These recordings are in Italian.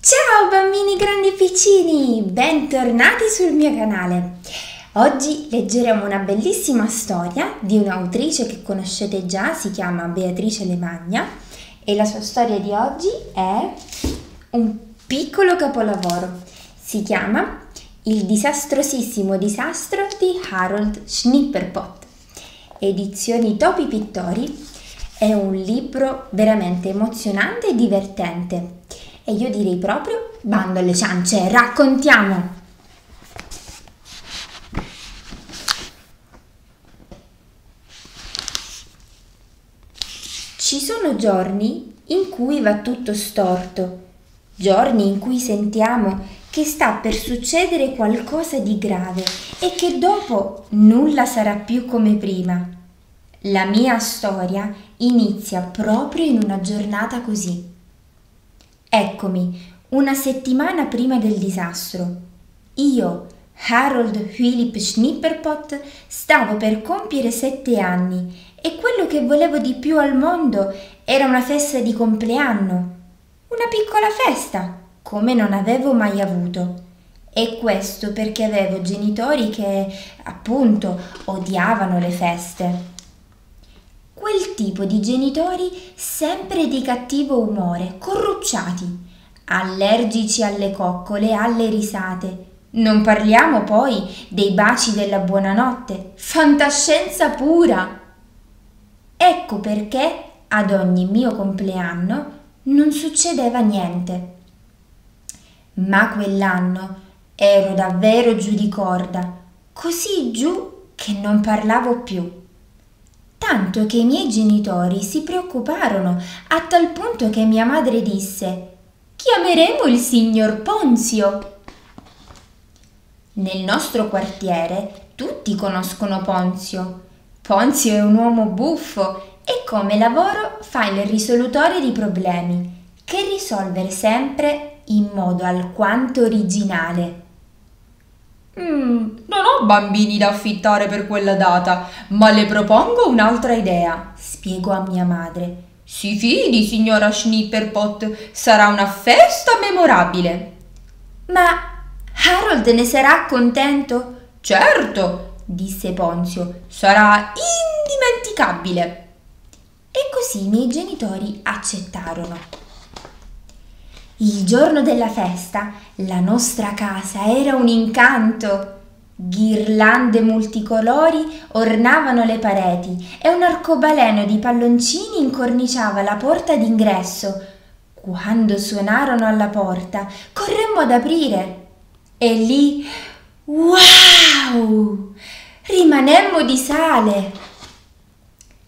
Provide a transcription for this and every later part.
Ciao bambini grandi e piccini, bentornati sul mio canale. Oggi leggeremo una bellissima storia di un'autrice che conoscete già, si chiama Beatrice Lemagna e la sua storia di oggi è un piccolo capolavoro. Si chiama Il disastrosissimo disastro di Harold Schnipperpot. Edizioni Topi Pittori è un libro veramente emozionante e divertente e io direi proprio bando alle ciance, raccontiamo! Ci sono giorni in cui va tutto storto, giorni in cui sentiamo che sta per succedere qualcosa di grave e che dopo nulla sarà più come prima. La mia storia inizia proprio in una giornata così. Eccomi, una settimana prima del disastro. Io, Harold Philip Schnipperpot, stavo per compiere sette anni e quello che volevo di più al mondo era una festa di compleanno. Una piccola festa, come non avevo mai avuto. E questo perché avevo genitori che, appunto, odiavano le feste quel tipo di genitori sempre di cattivo umore, corrucciati, allergici alle coccole e alle risate. Non parliamo poi dei baci della buonanotte, fantascienza pura. Ecco perché ad ogni mio compleanno non succedeva niente. Ma quell'anno ero davvero giù di corda, così giù che non parlavo più tanto che i miei genitori si preoccuparono a tal punto che mia madre disse Chiameremo il signor Ponzio. Nel nostro quartiere tutti conoscono Ponzio. Ponzio è un uomo buffo e come lavoro fa il risolutore di problemi, che risolve sempre in modo alquanto originale. Mm, non ho bambini da affittare per quella data, ma le propongo un'altra idea, spiegò a mia madre. Si fidi, signora Schnipperpot, sarà una festa memorabile. Ma Harold ne sarà contento? Certo, disse Ponzio, sarà indimenticabile. E così i miei genitori accettarono. Il giorno della festa la nostra casa era un incanto. Ghirlande multicolori ornavano le pareti e un arcobaleno di palloncini incorniciava la porta d'ingresso. Quando suonarono alla porta, corremmo ad aprire. E lì, wow! Rimanemmo di sale.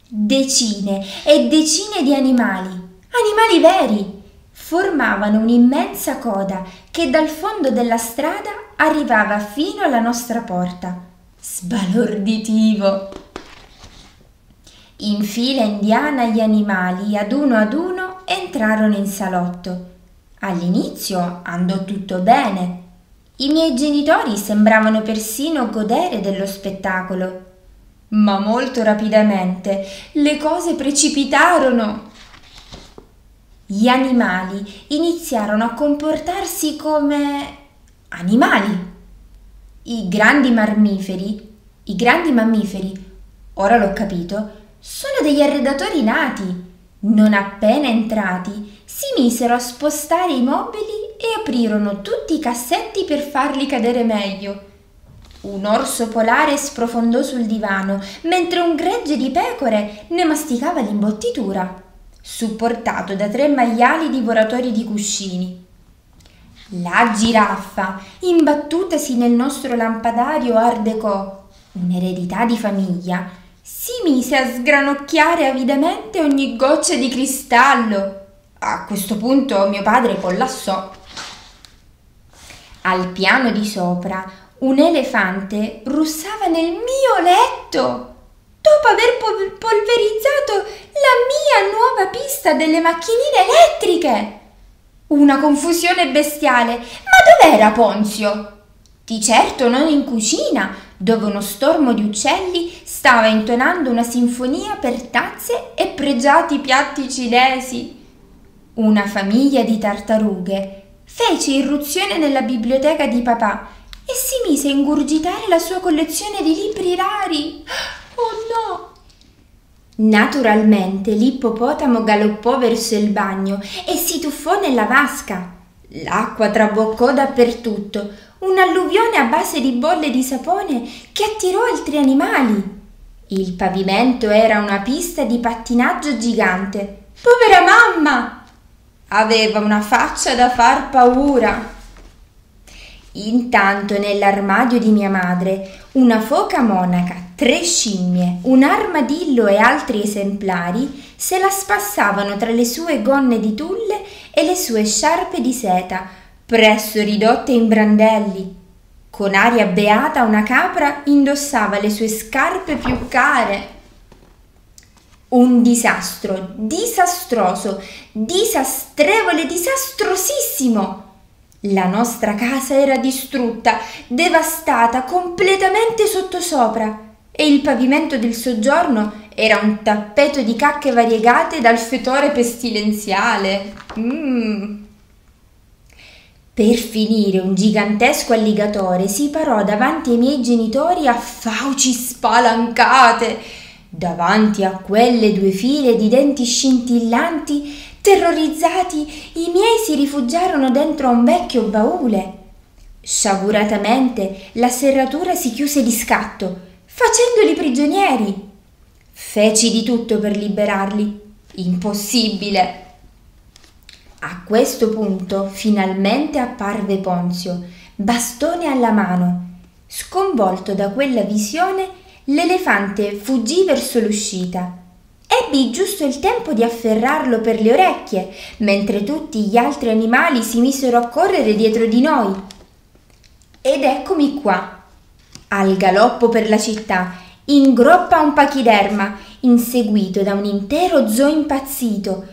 Decine e decine di animali, animali veri, formavano un'immensa coda che dal fondo della strada arrivava fino alla nostra porta. Sbalorditivo! In fila indiana gli animali, ad uno ad uno, entrarono in salotto. All'inizio andò tutto bene. I miei genitori sembravano persino godere dello spettacolo. Ma molto rapidamente le cose precipitarono gli animali iniziarono a comportarsi come animali. I grandi mammiferi, i grandi mammiferi, ora l'ho capito, sono degli arredatori nati. Non appena entrati, si misero a spostare i mobili e aprirono tutti i cassetti per farli cadere meglio. Un orso polare sprofondò sul divano, mentre un gregge di pecore ne masticava l'imbottitura supportato da tre maiali divoratori di cuscini. La giraffa, imbattutasi nel nostro lampadario Art Deco, un'eredità di famiglia, si mise a sgranocchiare avidamente ogni goccia di cristallo. A questo punto mio padre collassò. Al piano di sopra un elefante russava nel mio letto dopo aver polverizzato la mia nuova pista delle macchinine elettriche. Una confusione bestiale. Ma dov'era Ponzio? Di certo non in cucina, dove uno stormo di uccelli stava intonando una sinfonia per tazze e pregiati piatti cinesi. Una famiglia di tartarughe fece irruzione nella biblioteca di papà e si mise a ingurgitare la sua collezione di libri rari. Oh no! Naturalmente l'ippopotamo galoppò verso il bagno e si tuffò nella vasca. L'acqua traboccò dappertutto, un'alluvione a base di bolle di sapone che attirò altri animali. Il pavimento era una pista di pattinaggio gigante. Povera mamma! Aveva una faccia da far paura. Intanto nell'armadio di mia madre una foca monaca, tre scimmie, un armadillo e altri esemplari se la spassavano tra le sue gonne di tulle e le sue sciarpe di seta, presto ridotte in brandelli. Con aria beata una capra indossava le sue scarpe più care. Un disastro, disastroso, disastrevole, disastrosissimo. La nostra casa era distrutta, devastata, completamente sottosopra e il pavimento del soggiorno era un tappeto di cacche variegate dal fetore pestilenziale. Mm. Per finire, un gigantesco alligatore si parò davanti ai miei genitori a fauci spalancate. Davanti a quelle due file di denti scintillanti Terrorizzati, i miei si rifugiarono dentro a un vecchio baule. Sciaguratamente la serratura si chiuse di scatto, facendoli prigionieri. Feci di tutto per liberarli. Impossibile. A questo punto finalmente apparve Ponzio, bastone alla mano. Sconvolto da quella visione, l'elefante fuggì verso l'uscita Ebbi giusto il tempo di afferrarlo per le orecchie, mentre tutti gli altri animali si misero a correre dietro di noi. Ed eccomi qua, al galoppo per la città, in groppa a un pachiderma, inseguito da un intero zoo impazzito,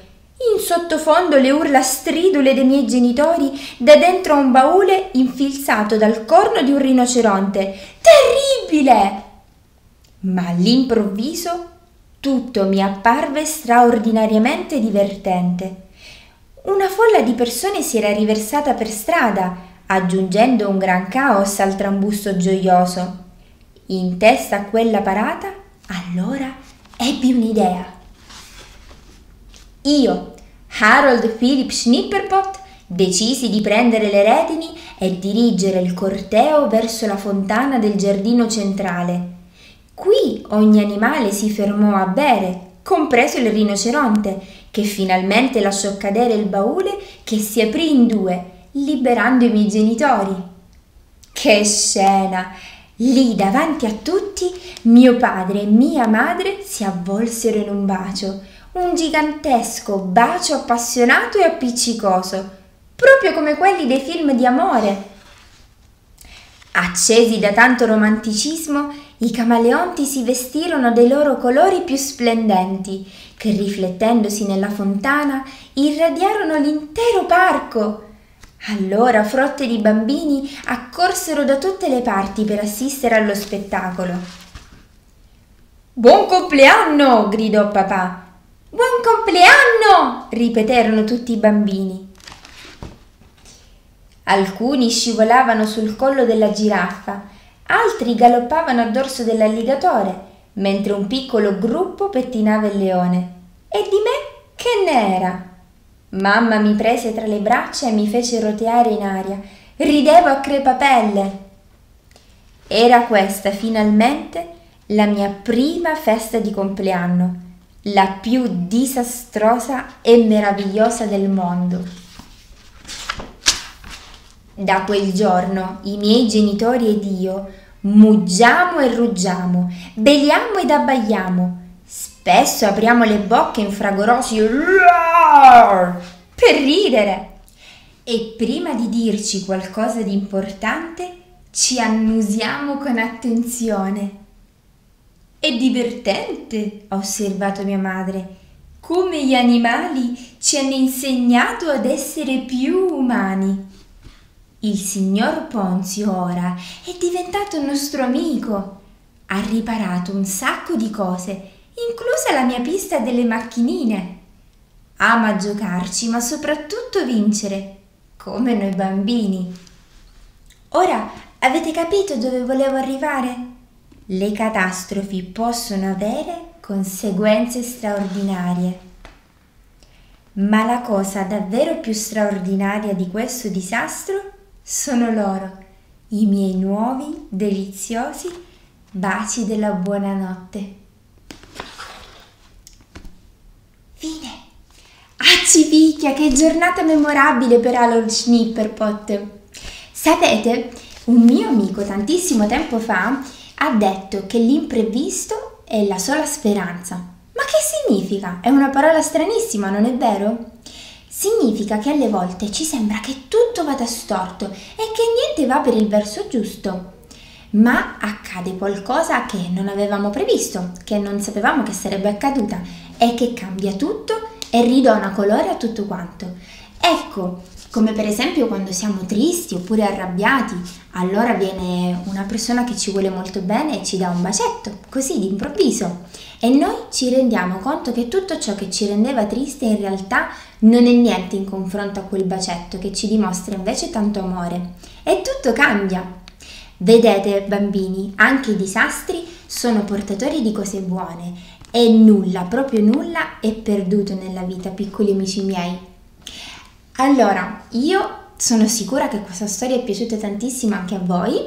in sottofondo le urla stridule dei miei genitori da dentro a un baule infilzato dal corno di un rinoceronte. Terribile! Ma all'improvviso tutto mi apparve straordinariamente divertente. Una folla di persone si era riversata per strada, aggiungendo un gran caos al trambusto gioioso. In testa a quella parata, allora ebbi un'idea. Io, Harold Philip Schnipperpot, decisi di prendere le redini e dirigere il corteo verso la fontana del giardino centrale Qui ogni animale si fermò a bere, compreso il rinoceronte, che finalmente lasciò cadere il baule che si aprì in due, liberando i miei genitori. Che scena! Lì davanti a tutti mio padre e mia madre si avvolsero in un bacio, un gigantesco bacio appassionato e appiccicoso, proprio come quelli dei film di amore. Accesi da tanto romanticismo, i camaleonti si vestirono dei loro colori più splendenti, che riflettendosi nella fontana irradiarono l'intero parco. Allora frotte di bambini accorsero da tutte le parti per assistere allo spettacolo. Buon compleanno! gridò papà. Buon compleanno! ripeterono tutti i bambini. Alcuni scivolavano sul collo della giraffa, altri galoppavano a dorso dell'alligatore, mentre un piccolo gruppo pettinava il leone. E di me che n'era? Mamma mi prese tra le braccia e mi fece roteare in aria. Ridevo a crepapelle. Era questa finalmente la mia prima festa di compleanno, la più disastrosa e meravigliosa del mondo. Da quel giorno i miei genitori ed io muggiamo e ruggiamo, beliamo ed abbaiamo, spesso apriamo le bocche in fragorosi per ridere. E prima di dirci qualcosa di importante, ci annusiamo con attenzione. È divertente, ha osservato mia madre, come gli animali ci hanno insegnato ad essere più umani. Il signor Ponzio ora è diventato nostro amico. Ha riparato un sacco di cose, inclusa la mia pista delle macchinine. Ama giocarci, ma soprattutto vincere, come noi bambini. Ora avete capito dove volevo arrivare? Le catastrofi possono avere conseguenze straordinarie. Ma la cosa davvero più straordinaria di questo disastro sono loro, i miei nuovi, deliziosi baci della buonanotte. Fine. Accipicchia, che giornata memorabile per Alol Schnipperpot. Sapete, un mio amico tantissimo tempo fa ha detto che l'imprevisto è la sola speranza. Ma che significa? È una parola stranissima, non è vero? Significa che alle volte ci sembra che tutto vada storto e che niente va per il verso giusto. Ma accade qualcosa che non avevamo previsto, che non sapevamo che sarebbe accaduta e che cambia tutto e ridona colore a tutto quanto. Ecco, come per esempio quando siamo tristi oppure arrabbiati, allora viene una persona che ci vuole molto bene e ci dà un bacetto, così d'improvviso. E noi ci rendiamo conto che tutto ciò che ci rendeva triste in realtà non è niente in confronto a quel bacetto che ci dimostra invece tanto amore. E tutto cambia. Vedete, bambini, anche i disastri sono portatori di cose buone e nulla, proprio nulla è perduto nella vita, piccoli amici miei. Allora, io sono sicura che questa storia è piaciuta tantissimo anche a voi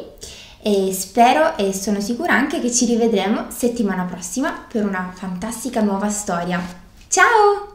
e spero e sono sicura anche che ci rivedremo settimana prossima per una fantastica nuova storia. Ciao!